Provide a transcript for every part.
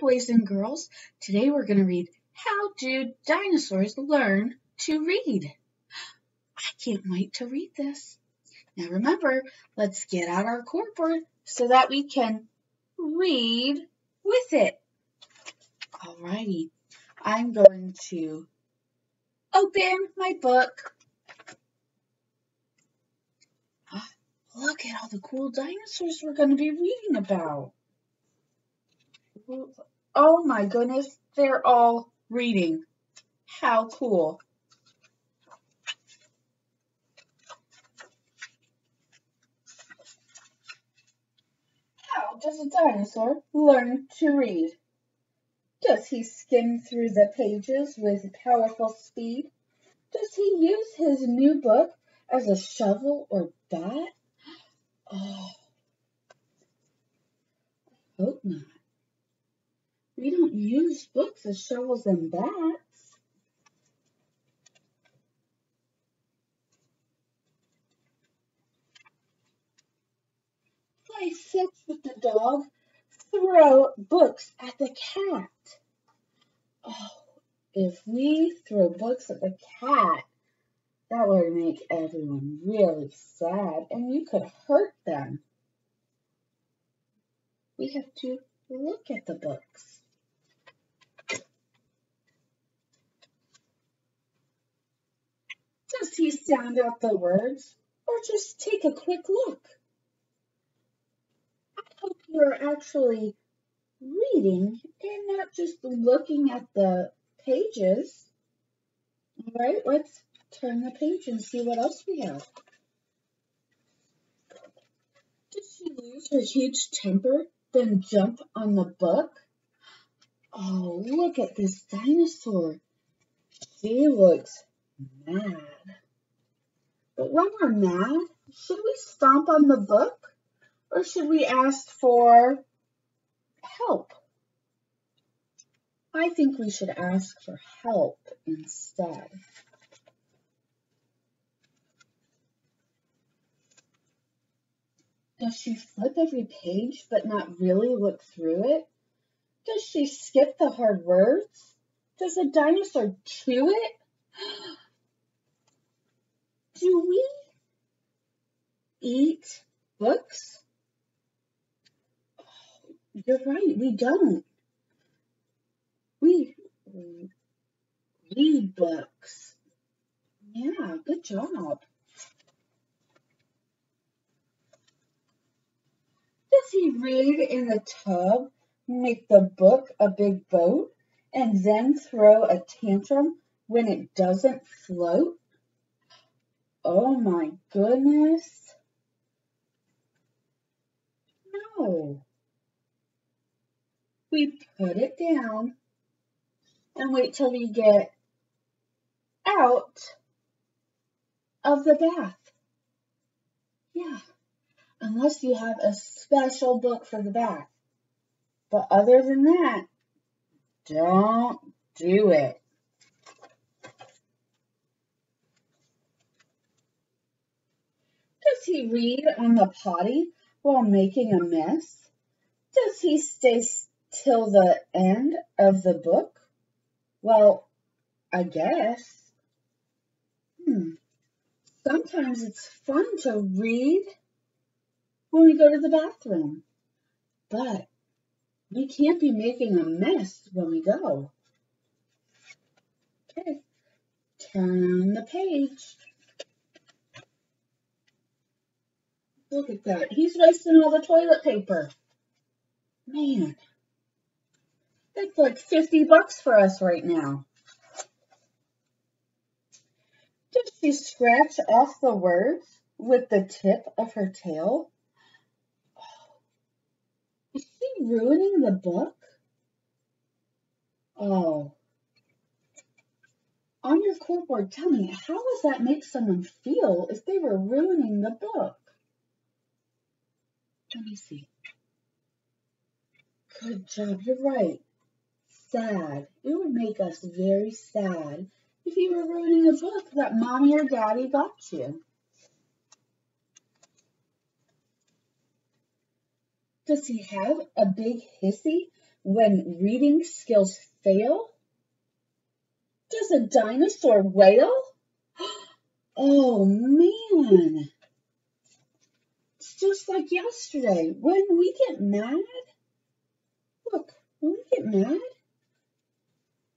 boys and girls. Today we're going to read How Do Dinosaurs Learn to Read? I can't wait to read this. Now remember, let's get out our corkboard so that we can read with it. Alrighty, I'm going to open my book. Ah, look at all the cool dinosaurs we're going to be reading about. Oh my goodness, they're all reading. How cool. How does a dinosaur learn to read? Does he skim through the pages with powerful speed? Does he use his new book as a shovel or bat? Oh, I hope not. We don't use books as shovels and bats. Play sits with the dog. Throw books at the cat. Oh, if we throw books at the cat, that would make everyone really sad and you could hurt them. We have to look at the books. Does he sound out the words or just take a quick look? I hope you're actually reading and not just looking at the pages. All right, let's turn the page and see what else we have. Did she lose her huge temper, then jump on the book? Oh, look at this dinosaur. She looks mad. But when we're mad, should we stomp on the book or should we ask for help? I think we should ask for help instead. Does she flip every page but not really look through it? Does she skip the hard words? Does a dinosaur chew it? Do we eat books? Oh, you're right, we don't. We read books. Yeah, good job. Does he read in the tub, make the book a big boat, and then throw a tantrum when it doesn't float? Oh my goodness. No. We put it down and wait till we get out of the bath. Yeah, unless you have a special book for the bath. But other than that, don't do it. Does he read on the potty while making a mess? Does he stay till the end of the book? Well, I guess. Hmm. Sometimes it's fun to read when we go to the bathroom, but we can't be making a mess when we go. Okay, turn the page. Look at that. He's wasting all the toilet paper. Man, that's like 50 bucks for us right now. Did she scratch off the words with the tip of her tail? Oh, is she ruining the book? Oh. On your corkboard, tell me, how does that make someone feel if they were ruining the book? Let me see. Good job. You're right. Sad. It would make us very sad if you were ruining a book that mommy or daddy got you. Does he have a big hissy when reading skills fail? Does a dinosaur wail? Oh man. Just like yesterday. When we get mad, look, when we get mad,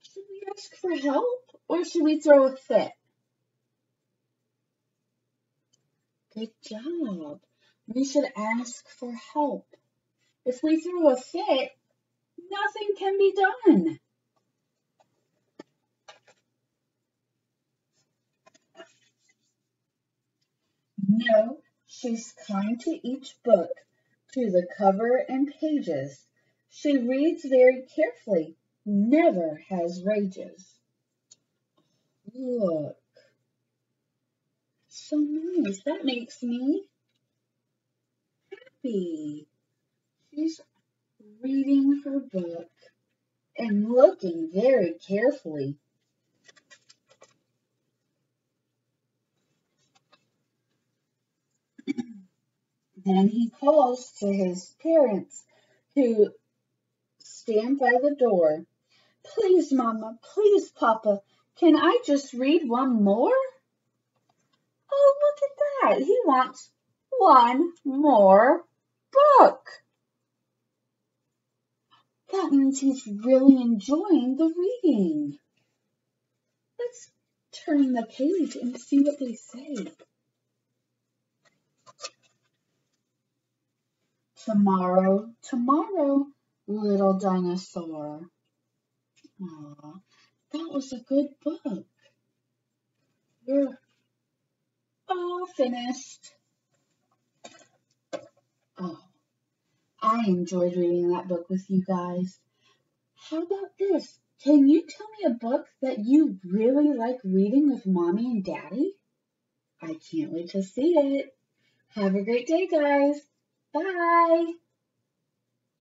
should we ask for help or should we throw a fit? Good job. We should ask for help. If we throw a fit, nothing can be done. No, she's kind to each book, to the cover and pages. She reads very carefully, never has rages. Look. So nice. That makes me happy. She's reading her book and looking very carefully. Then he calls to his parents who stand by the door. Please, Mama, please, Papa, can I just read one more? Oh, look at that. He wants one more book. That means he's really enjoying the reading. Let's turn the page and see what they say. Tomorrow, tomorrow, little dinosaur. Aw, that was a good book. We're all finished. Oh, I enjoyed reading that book with you guys. How about this? Can you tell me a book that you really like reading with mommy and daddy? I can't wait to see it. Have a great day, guys. Bye.